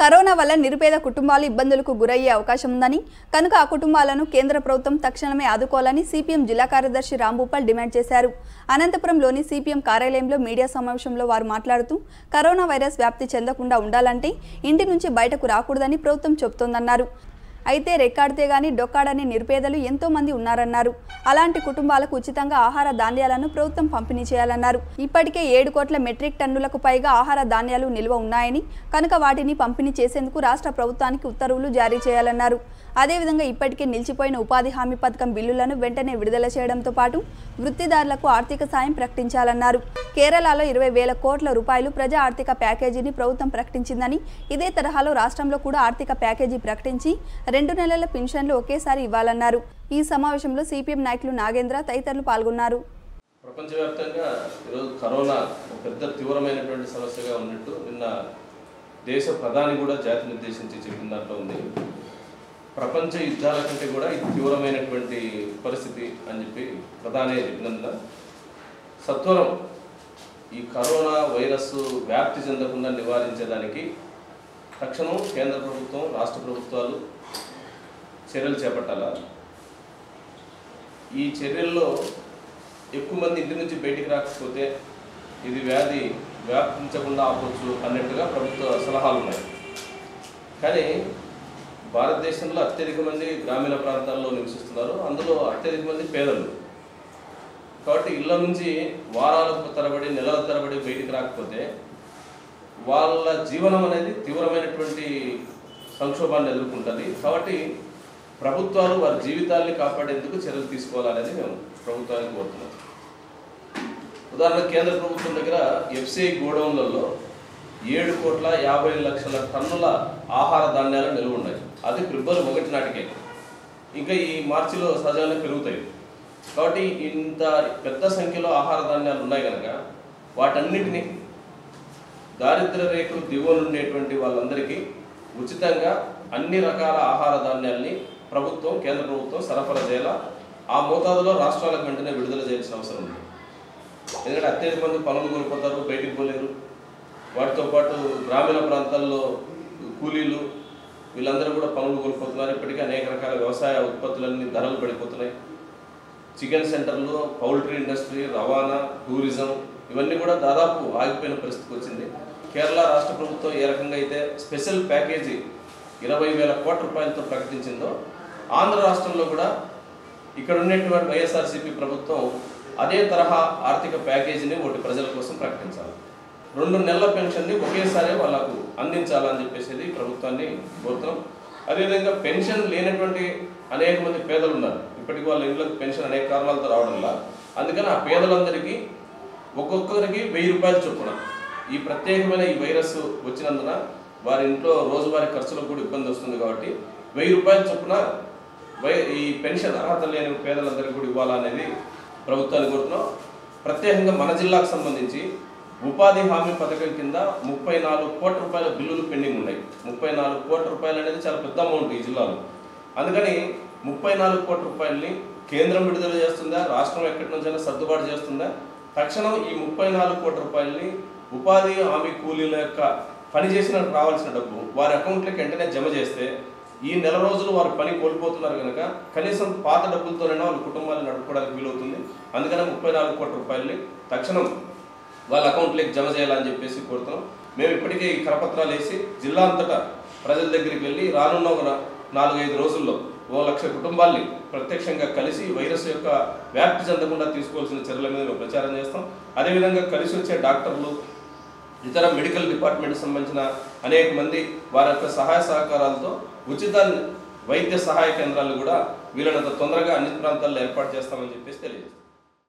Corona వల్ల నిరుపేద కుటుంబాలు ఇబ్బందులకు గురయ్యే అవకాశం ఉందని కనుక ఆ కుటుంబాలను కేంద్ర ప్రభుత్వం తక్షణమే ఆదుకోవాలని సిపిఎం జిల్లా కార్యదర్శి రాంభూపాల్ డిమాండ్ చేశారు. అనంతపురంలోని సిపిఎం కార్యాలయంలో మీడియా సమావేశంలో వారు మాట్లాడుతూ కరోనా వైరస్ వ్యాప్తి చెందకుండా ఉండాలంటే ఇంటి నుంచి బయటకు రాకూడదని ప్రభుత్వం చెబుతోందన్నారు. అయితే రెక్కాడితే గాని డొక్కాడని నిరుపేదలు ఎంతో మంది ఉన్నారన్నారు. అలాంటి కుటుంబాలకు ఉచితంగా ఆహార ధాన్యాలను ప్రభుత్వం పంపిణీ చేయాలన్నారు. ఇప్పటికే ఏడు కోట్ల మెట్రిక్ టన్నులకు పైగా ఆహార ధాన్యాలు నిల్వ ఉన్నాయని కనుక వాటిని పంపిణీ చేసేందుకు రాష్ట్ర ప్రభుత్వానికి ఉత్తర్వులు జారీ చేయాలన్నారు. అదేవిధంగా ఇప్పటికే నిలిచిపోయిన ఉపాధి హామీ పథకం బిల్లులను వెంటనే విడుదల చేయడంతో పాటు వృత్తిదారులకు ఆర్థిక సాయం ప్రకటించాలన్నారు. కేరళలో ఇరవై వేల కోట్ల రూపాయలు ప్రజా ఆర్థిక ప్యాకేజీని ప్రభుత్వం ప్రకటించిందని ఇదే తరహాలో రాష్ట్రంలో కూడా ఆర్థిక ప్యాకేజీ ప్రకటించి రెండు నెలల పెన్షన్లు ఒకేసారి ఇవ్వాలన్నారు. ఈ సమావేశంలో సిపిఎం నాయకులు నాగేంద్ర తదితరులు పాల్గొన్నారు. ప్రపంచవ్యాప్తంగా ఈరోజు కరోనా పెద్ద తీవ్రమైనటువంటి సమస్యగా ఉన్నట్టు నిన్న దేశ ప్రధాని కూడా జాతిని ఉద్దేశించి చెప్పిన దాంట్లో ఉంది. ప్రపంచ యుద్ధాల కంటే కూడా ఇది తీవ్రమైనటువంటి పరిస్థితి అని చెప్పి ప్రధాని చెప్పినందున సత్వరం ఈ కరోనా వైరస్ వ్యాప్తి చెందకుండా నివారించేదానికి తక్షణం కేంద్ర ప్రభుత్వం రాష్ట్ర ప్రభుత్వాలు చర్యలు చేపట్టాలా? ఈ చర్యల్లో ఎక్కువ మంది ఇంటి నుంచి బయటికి రాకపోతే ఇది వ్యాధి వ్యాపించకుండా ఆపవచ్చు అన్నట్టుగా ప్రభుత్వ సలహాలు ఉన్నాయి. కానీ భారతదేశంలో అత్యధిక మంది గ్రామీణ ప్రాంతాల్లో నివసిస్తున్నారు. అందులో అత్యధిక మంది పేదలు. కాబట్టి ఇళ్ళ నుంచి వారాలకు తరబడి నెలల తరబడి బయటికి రాకపోతే వాళ్ళ జీవనం అనేది తీవ్రమైనటువంటి సంక్షోభాన్ని ఎదుర్కొంటుంది. కాబట్టి ప్రభుత్వాలు వారి జీవితాల్ని కాపాడేందుకు చర్యలు తీసుకోవాలనేది మేము ప్రభుత్వానికి కోరుతున్నాం. ఉదాహరణ కేంద్ర ప్రభుత్వం దగ్గర ఎఫ్సిఐ గోడౌన్లలో ఏడు కోట్ల యాభై లక్షల టన్నుల ఆహార ధాన్యాలు నిల్వ ఉన్నాయి. అది ఫిబ్రవరి ఒకటి నాటికే. ఇంకా ఈ మార్చిలో సహజంగా పెరుగుతాయి. కాబట్టి ఇంత పెద్ద సంఖ్యలో ఆహార ధాన్యాలు ఉన్నాయి కనుక వాటన్నిటిని దారిద్ర రేఖలు దిగువన ఉండేటువంటి వాళ్ళందరికీ ఉచితంగా అన్ని రకాల ఆహార ధాన్యాల్ని ప్రభుత్వం కేంద్ర ప్రభుత్వం సరఫరా చేయాలా. ఆ మోతాదులో రాష్ట్రాలకు వెంటనే విడుదల చేయాల్సిన అవసరం ఉంది. ఎందుకంటే అత్యధిక మంది పనులు కోల్పోతారు బయటికి పోలేరు. వాటితో పాటు గ్రామీణ ప్రాంతాల్లో కూలీలు వీళ్ళందరూ కూడా పనులు కోల్పోతున్నారు. ఇప్పటికీ అనేక రకాల వ్యవసాయ ఉత్పత్తులన్నీ ధరలు పడిపోతున్నాయి. చికెన్ సెంటర్లు పౌల్ట్రీ ఇండస్ట్రీ రవాణా టూరిజం ఇవన్నీ కూడా దాదాపు ఆగిపోయిన పరిస్థితికి వచ్చింది. కేరళ రాష్ట్ర ప్రభుత్వం ఏ రకంగా అయితే స్పెషల్ ప్యాకేజీ ఇరవై వేల కోట్ల రూపాయలతో ప్రకటించిందో ఆంధ్ర రాష్ట్రంలో కూడా ఇక్కడ ఉన్నటువంటి వైఎస్ఆర్సీపీ ప్రభుత్వం అదే తరహా ఆర్థిక ప్యాకేజీని ఒకటి ప్రజల కోసం ప్రకటించాలి. రెండు నెలల పెన్షన్ని ఒకేసారి వాళ్ళకు అందించాలని చెప్పేసి ప్రభుత్వాన్ని కోరుతాం అదేవిధంగా పెన్షన్ లేనటువంటి అనేక మంది పేదలు ఉన్నారు. ఇప్పటికి వాళ్ళ ఇళ్ళకి పెన్షన్ అనేక కారణాలతో రావడం వల్ల అందుకని ఆ పేదలందరికీ ఒక్కొక్కరికి వెయ్యి రూపాయలు చొప్పున ఈ ప్రత్యేకమైన ఈ వైరస్ వచ్చినందున వారి ఇంట్లో రోజువారీ ఖర్చులకు కూడా ఇబ్బంది వస్తుంది కాబట్టి వెయ్యి రూపాయలు చొప్పున వై ఈ పెన్షన్ అర్హత లేని పేదలందరికీ కూడా ఇవ్వాలనేది ప్రభుత్వాన్ని కోరుతున్నాం. ప్రత్యేకంగా మన జిల్లాకు సంబంధించి ఉపాధి హామీ పథకం కింద ముప్పై నాలుగు కోట్ల రూపాయల బిల్లులు పెండింగ్ ఉన్నాయి. ముప్పై నాలుగు కోట్ల రూపాయలు అనేది చాలా పెద్ద అమౌంట్ ఈ జిల్లాలో. అందుకని ముప్పై నాలుగు కోట్ల రూపాయలని కేంద్రం విడుదల చేస్తుందా? రాష్ట్రం ఎక్కడి నుంచైనా సర్దుబాటు చేస్తుందా? తక్షణం ఈ ముప్పై నాలుగు కోట్ల రూపాయలని ఉపాధి హామీ కూలీల యొక్క పని చేసిన రావాల్సిన డబ్బు వారి అకౌంట్లకు వెంటనే జమ చేస్తే ఈ నెల రోజులు వారు పని కోల్పోతున్నారు కనుక కనీసం పాత డబ్బులతోనైనా వాళ్ళ కుటుంబాన్ని నడుపుకోవడానికి వీలవుతుంది. అందుకనే ముప్పై నాలుగు కోట్ల రూపాయలని తక్షణం వాళ్ళ అకౌంట్లోకి జమ చేయాలని చెప్పేసి కోరుతున్నాం. మేము ఇప్పటికే ఈ కరపత్రాలు వేసి జిల్లా అంతటా ప్రజల దగ్గరికి వెళ్ళి రానున్న ఒక నాలుగైదు రోజుల్లో ఓ లక్ష కుటుంబాల్ని ప్రత్యక్షంగా కలిసి వైరస్ యొక్క వ్యాప్తి చెందకుండా తీసుకోవాల్సిన చర్యల మీద మేము ప్రచారం చేస్తాం. అదేవిధంగా కలిసి వచ్చే డాక్టర్లు ఇతర మెడికల్ డిపార్ట్మెంట్కి సంబంధించిన అనేక మంది వారి యొక్క సహాయ సహకారాలతో ఉచిత వైద్య సహాయ కేంద్రాలు కూడా వీలైనంత తొందరగా అన్ని ప్రాంతాల్లో ఏర్పాటు చేస్తామని చెప్పేసి తెలియజేస్తారు